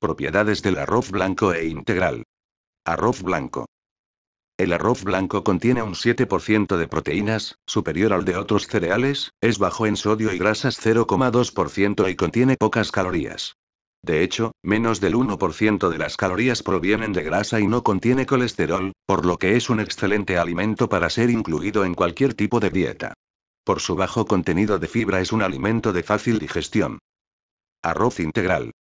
Propiedades del arroz blanco e integral. Arroz blanco. El arroz blanco contiene un 7% de proteínas, superior al de otros cereales, es bajo en sodio y grasas 0,2% y contiene pocas calorías. De hecho, menos del 1% de las calorías provienen de grasa y no contiene colesterol, por lo que es un excelente alimento para ser incluido en cualquier tipo de dieta. Por su bajo contenido de fibra es un alimento de fácil digestión. Arroz integral.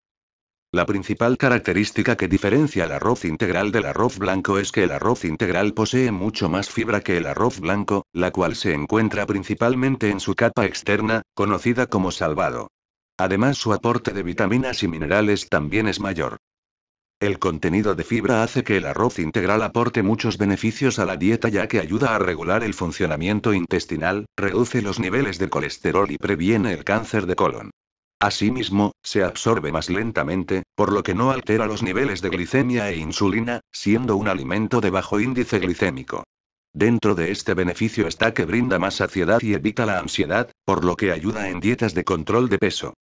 La principal característica que diferencia el arroz integral del arroz blanco es que el arroz integral posee mucho más fibra que el arroz blanco, la cual se encuentra principalmente en su capa externa, conocida como salvado. Además su aporte de vitaminas y minerales también es mayor. El contenido de fibra hace que el arroz integral aporte muchos beneficios a la dieta ya que ayuda a regular el funcionamiento intestinal, reduce los niveles de colesterol y previene el cáncer de colon. Asimismo, se absorbe más lentamente, por lo que no altera los niveles de glicemia e insulina, siendo un alimento de bajo índice glicémico. Dentro de este beneficio está que brinda más saciedad y evita la ansiedad, por lo que ayuda en dietas de control de peso.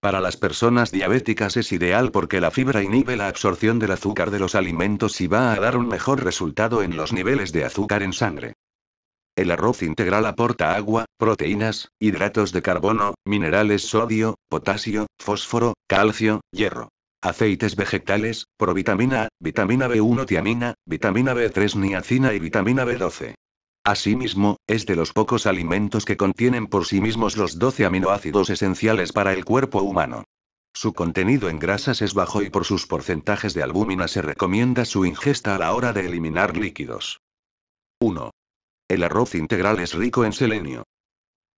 Para las personas diabéticas es ideal porque la fibra inhibe la absorción del azúcar de los alimentos y va a dar un mejor resultado en los niveles de azúcar en sangre. El arroz integral aporta agua, proteínas, hidratos de carbono, minerales sodio, potasio, fósforo, calcio, hierro. Aceites vegetales, provitamina A, vitamina B1 tiamina, vitamina B3 niacina y vitamina B12. Asimismo, es de los pocos alimentos que contienen por sí mismos los 12 aminoácidos esenciales para el cuerpo humano. Su contenido en grasas es bajo y por sus porcentajes de albúmina se recomienda su ingesta a la hora de eliminar líquidos. 1. El arroz integral es rico en selenio.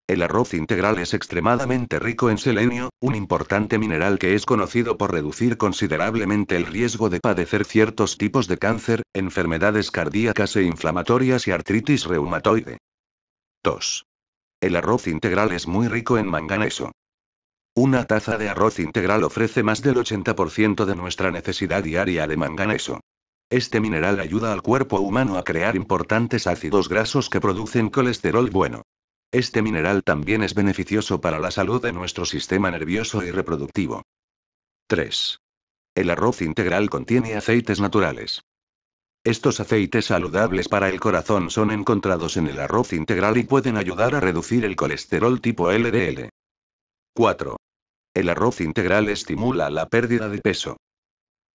El arroz integral es extremadamente rico en selenio, un importante mineral que es conocido por reducir considerablemente el riesgo de padecer ciertos tipos de cáncer, enfermedades cardíacas e inflamatorias y artritis reumatoide. 2. El arroz integral es muy rico en manganeso. Una taza de arroz integral ofrece más del 80% de nuestra necesidad diaria de manganeso. Este mineral ayuda al cuerpo humano a crear importantes ácidos grasos que producen colesterol bueno. Este mineral también es beneficioso para la salud de nuestro sistema nervioso y reproductivo. 3. El arroz integral contiene aceites naturales. Estos aceites saludables para el corazón son encontrados en el arroz integral y pueden ayudar a reducir el colesterol tipo LDL. 4. El arroz integral estimula la pérdida de peso.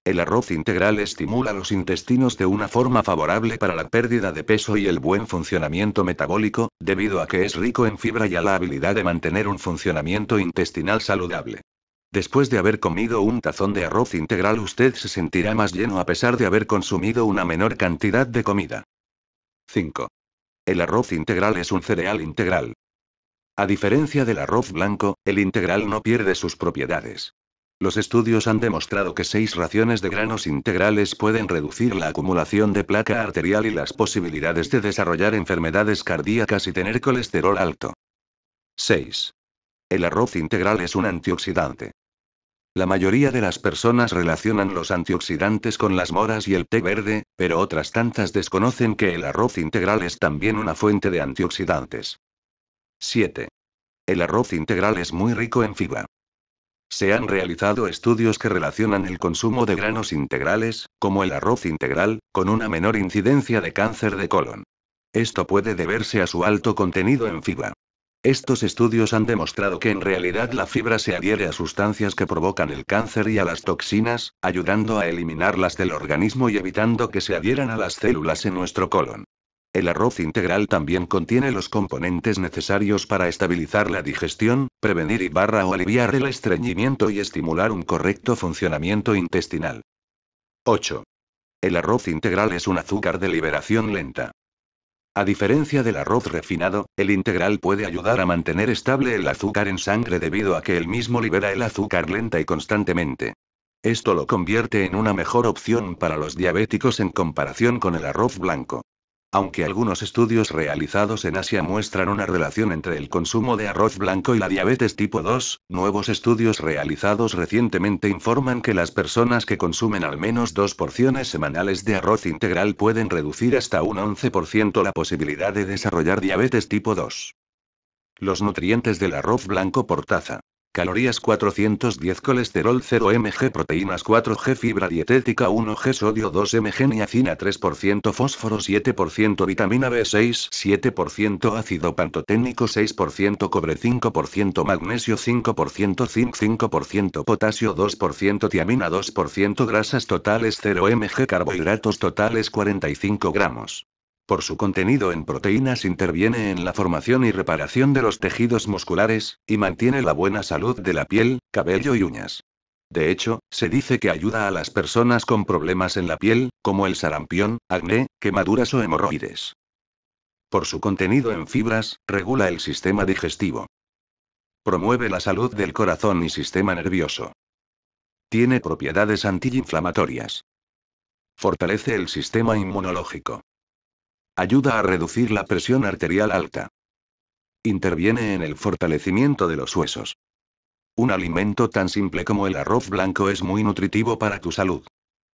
El arroz integral estimula los intestinos de una forma favorable para la pérdida de peso y el buen funcionamiento metabólico, debido a que es rico en fibra y a la habilidad de mantener un funcionamiento intestinal saludable. Después de haber comido un tazón de arroz integral usted se sentirá más lleno a pesar de haber consumido una menor cantidad de comida. 5. El arroz integral es un cereal integral. A diferencia del arroz blanco, el integral no pierde sus propiedades. Los estudios han demostrado que seis raciones de granos integrales pueden reducir la acumulación de placa arterial y las posibilidades de desarrollar enfermedades cardíacas y tener colesterol alto. 6. El arroz integral es un antioxidante. La mayoría de las personas relacionan los antioxidantes con las moras y el té verde, pero otras tantas desconocen que el arroz integral es también una fuente de antioxidantes. 7. El arroz integral es muy rico en fibra. Se han realizado estudios que relacionan el consumo de granos integrales, como el arroz integral, con una menor incidencia de cáncer de colon. Esto puede deberse a su alto contenido en fibra. Estos estudios han demostrado que en realidad la fibra se adhiere a sustancias que provocan el cáncer y a las toxinas, ayudando a eliminarlas del organismo y evitando que se adhieran a las células en nuestro colon. El arroz integral también contiene los componentes necesarios para estabilizar la digestión, prevenir y barra o aliviar el estreñimiento y estimular un correcto funcionamiento intestinal. 8. El arroz integral es un azúcar de liberación lenta. A diferencia del arroz refinado, el integral puede ayudar a mantener estable el azúcar en sangre debido a que el mismo libera el azúcar lenta y constantemente. Esto lo convierte en una mejor opción para los diabéticos en comparación con el arroz blanco. Aunque algunos estudios realizados en Asia muestran una relación entre el consumo de arroz blanco y la diabetes tipo 2, nuevos estudios realizados recientemente informan que las personas que consumen al menos dos porciones semanales de arroz integral pueden reducir hasta un 11% la posibilidad de desarrollar diabetes tipo 2. Los nutrientes del arroz blanco por taza. Calorías 410 Colesterol 0 mg Proteínas 4g Fibra dietética 1g Sodio 2 mg Niacina 3% Fósforo 7% Vitamina B6 7% Ácido pantoténico 6% Cobre 5% Magnesio 5% Zinc 5% Potasio 2% Tiamina 2% Grasas totales 0 mg Carbohidratos totales 45 gramos. Por su contenido en proteínas interviene en la formación y reparación de los tejidos musculares, y mantiene la buena salud de la piel, cabello y uñas. De hecho, se dice que ayuda a las personas con problemas en la piel, como el sarampión, acné, quemaduras o hemorroides. Por su contenido en fibras, regula el sistema digestivo. Promueve la salud del corazón y sistema nervioso. Tiene propiedades antiinflamatorias. Fortalece el sistema inmunológico. Ayuda a reducir la presión arterial alta. Interviene en el fortalecimiento de los huesos. Un alimento tan simple como el arroz blanco es muy nutritivo para tu salud.